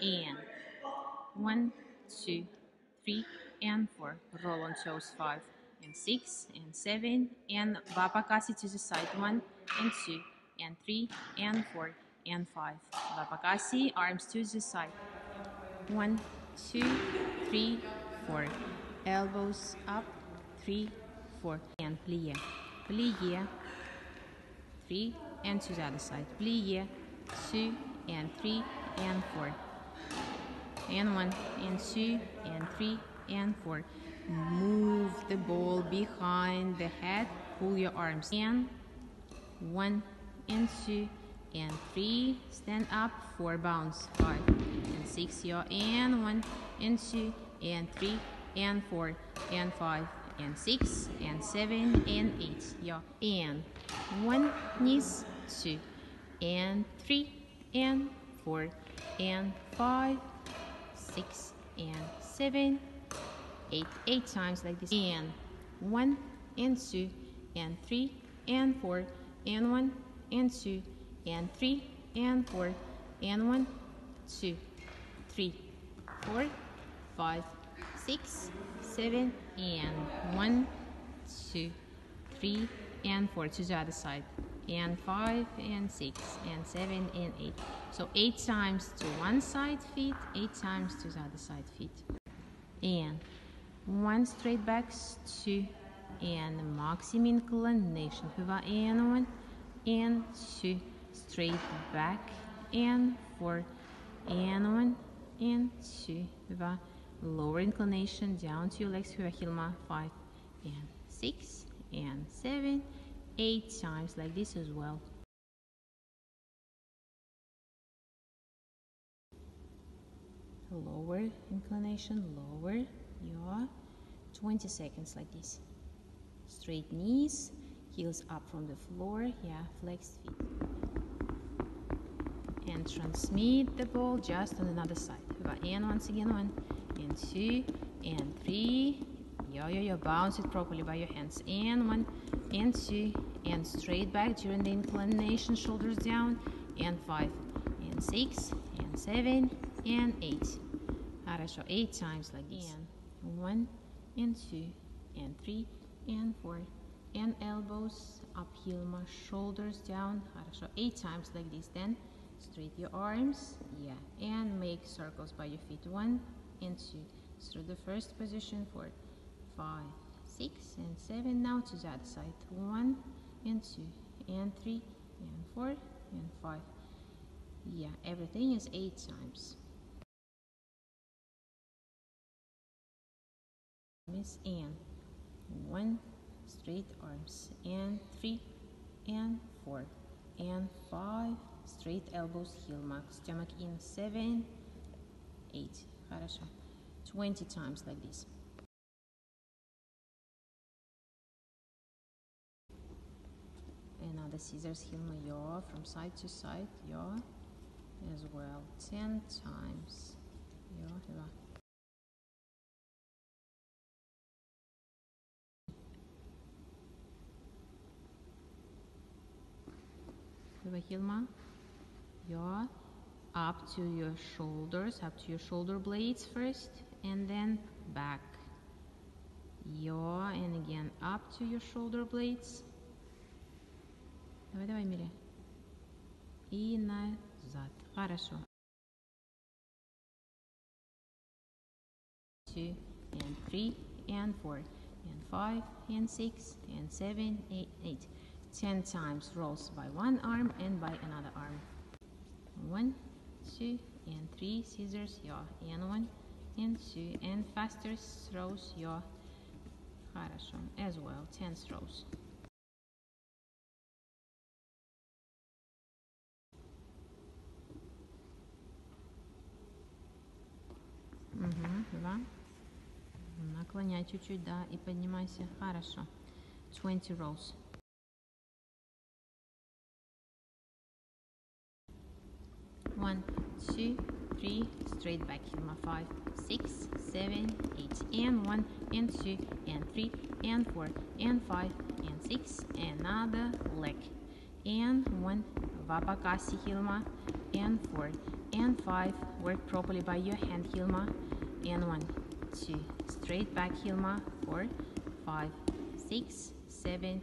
and one, two, three, and four. Roll on toes five and six and seven and Vapakasi to the side one and two and three and four and five. Vapakasi, arms to the side. One, two, three, four. Elbows up, three, four. And plie. Plie. Three and to the other side. Plie. Two and three and four. And one and two and three and four. Move the ball behind the head. Pull your arms. And one and two and three. Stand up. Four bounce. Five and six. Yaw. And one and two and three and four and five and six and seven and eight. Yaw. And one knees. Two and three and four and five, six and seven, eight, eight times like this. And one and two and three and four and one and two and three and four and one, two, three, four, five, six, seven, and one, two, three, and four to the other side and five and six and seven and eight. So eight times to one side feet eight times to the other side feet. And one straight back two and maximum inclination hyvä and one and two straight back and four and one and two hyvä lower inclination down to your legs hyvä Hilma five and six and seven eight times like this as well. Lower inclination, lower yaw. 20 seconds like this. Straight knees, heels up from the floor, yeah, flexed feet. And transmit the ball just on another side. And once again, one, and two, and three, Yo, yo, yo, bounce it properly by your hands. And one, and two, and straight back during the inclination, shoulders down, and five, and six, and seven, and eight. Хорошо, eight times like this. And one, and two, and three, and four, and elbows up, heel, my shoulders down. Хорошо, eight times like this. Then straight your arms, yeah, and make circles by your feet. One and two. Through the first position for five, six, and seven. Now to the other side. One and two, and three, and four, and five. Yeah, everything is eight times. Miss Anne. One, straight arms, and three, and four, and five, straight elbows, heel mark, stomach in, seven, eight. Хорошо. 20 times like this. The scissors heel yaw from side to side yaw as well. 10 times. Yaw Hilma, yaw up to your shoulders, up to your shoulder blades first, and then back. Yaw, and again up to your shoulder blades, Давай, давай, Миля. И назад. Хорошо. Two and three and four and five and six and seven, eight, eight. Ten times rolls by one arm and by another arm. One, two, and three scissors, yaw, and one, and two, and faster throws, yaw. Хорошо. As well, ten throws. Угу, два. Наклоняй чуть-чуть, да, и поднимайся. Хорошо. 20 rolls. One, two, three, straight back, Hilma. Five, six, seven, eight, and one, and two, and three, and four, and five, and six, another leg, and one, Vapakasi, Hilma, and four and five. Work properly by your hand, Hilma. and one two straight back Hilma. four five six seven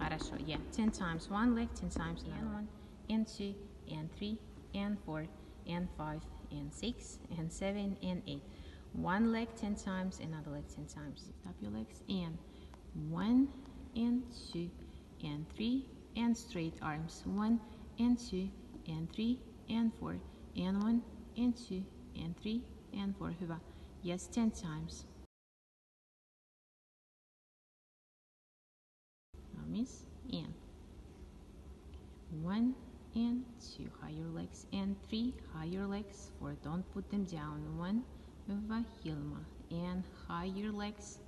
arasho yeah 10 times one leg 10 times and one and two and three and four and five and six and seven and eight. One leg 10 times another leg 10 times. Tap your legs and one and two and three and straight arms. One and two and three and four and one and two and three and four. Hyvä Yes, ten times. Now, miss, and one, and two, higher legs, and three, higher legs, four, don't put them down. One, hyvä, Hilma, and higher legs.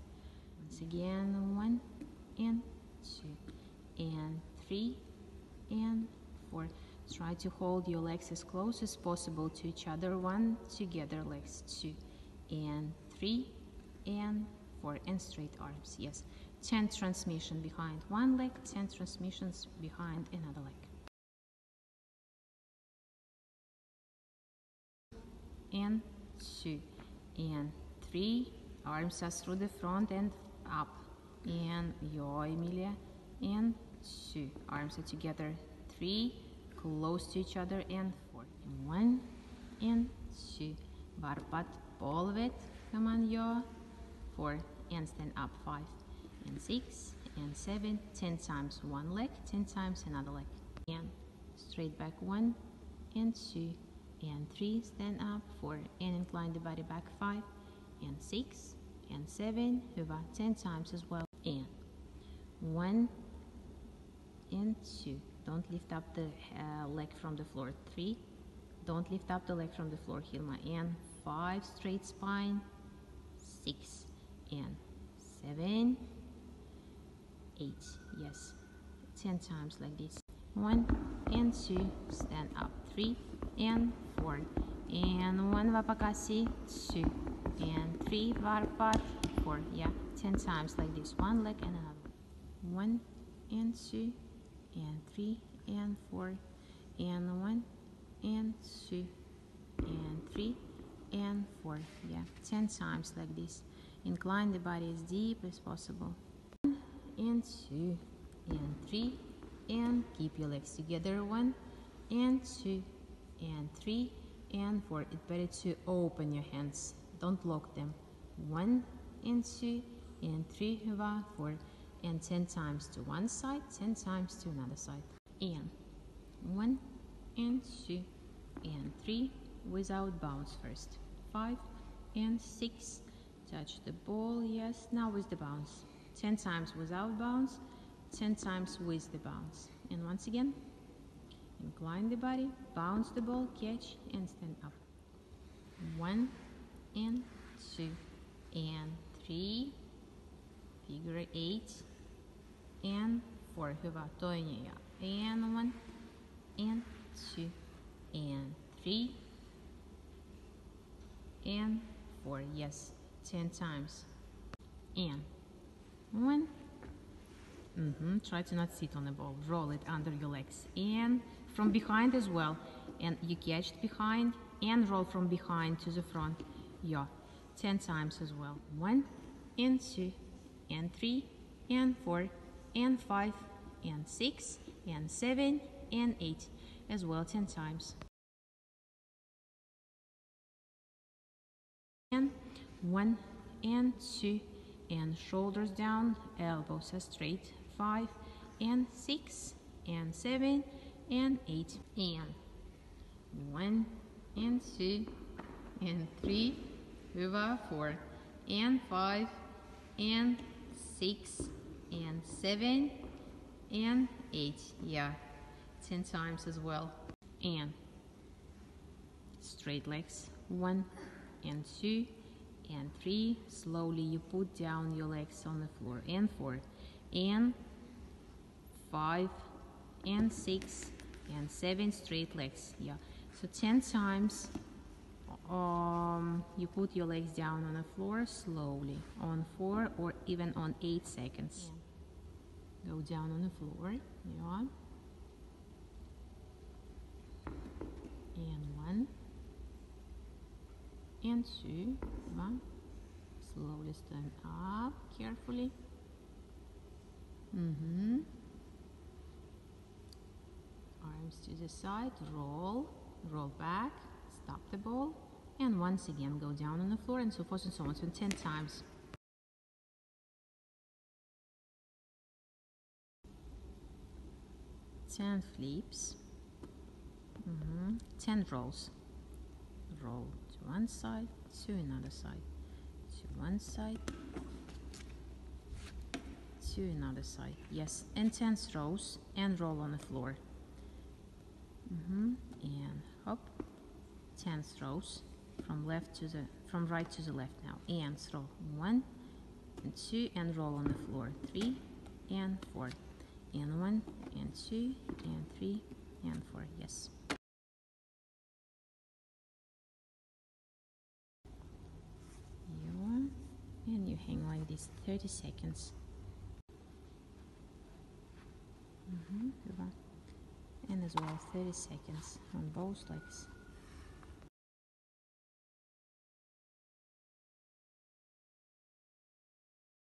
Once again, one, and two, and three, and four. Try to hold your legs as close as possible to each other. One, together, legs, two, and three, and four, and straight arms. Yes. 10 transmission behind one leg, 10 transmissions behind another leg. And two, and three, arms are through the front and up. And yo, Emilia, and two, arms are together, three, close to each other, and four, and one, and two, varpat polvet, come on, yo, four, and stand up, five, and six, and seven, ten times one leg, ten times another leg, and straight back, one, and two, and three, stand up, four, and incline the body back, five, and six, and seven, hyvä, ten times as well, and one, and two. Don't lift up the uh, leg from the floor. Three. Don't lift up the leg from the floor, Hilma. And five, straight spine. Six. And seven. Eight. Yes. Ten times like this. One and two. Stand up. Three and four. And one Vapakasi. Two. And three Varpat. Four. Yeah. Ten times like this. One leg and another. One and two and three and four and one and two and three and four yeah 10 times like this. Incline the body as deep as possible. One and two and three and keep your legs together. One and two and three and four. It's better to open your hands. Don't lock them. One and two and three four and 10 times to one side, 10 times to another side. And 1 and 2 and 3 without bounce first. 5 and 6. Touch the ball, yes. Now with the bounce. 10 times without bounce, 10 times with the bounce. And once again, incline the body, bounce the ball, catch, and stand up. 1 and 2 and 3 figure 8 and 4 hyvä and 1 and 2 and 3 and 4 yes 10 times and. 1 mm -hmm. try to not sit on the ball. Roll it under your legs. And from behind as well. And you catch it behind and roll from behind to the front. Yeah 10 times as well. 1 and 2 and 3 and 4 and 5 and 6 and 7 and 8 as well 10 times. And 1 and 2 and shoulders down, elbows straight 5 and 6 and 7 and 8 and 1 and 2 and 3 over 4 and 5 and six and seven and eight yeah 10 times as well and straight legs one and two and three. Slowly you put down your legs on the floor. And four and five and six and seven straight legs. Yeah. So 10 times um, you put your legs down on the floor slowly. On four or even on eight seconds. Yeah. go down on the floor. Yeah and two. One. Slowly stand up carefully. Mm-hmm. Arms to the side, roll, roll back, stop the ball, and once again go down on the floor and so forth and so on. So 10 times. Ten flips. Mm-hmm. Ten rolls. Roll one side, to another side, to one side, to another side. Yes, and ten throws and roll on the floor. Mm-hmm. And hop. Ten throws from left to the from right to the left now. And throw one and two and roll on the floor. Three and four. And one and two and three and four. Yes. You and this 30 seconds. Mhm. And as well 30 seconds on both legs.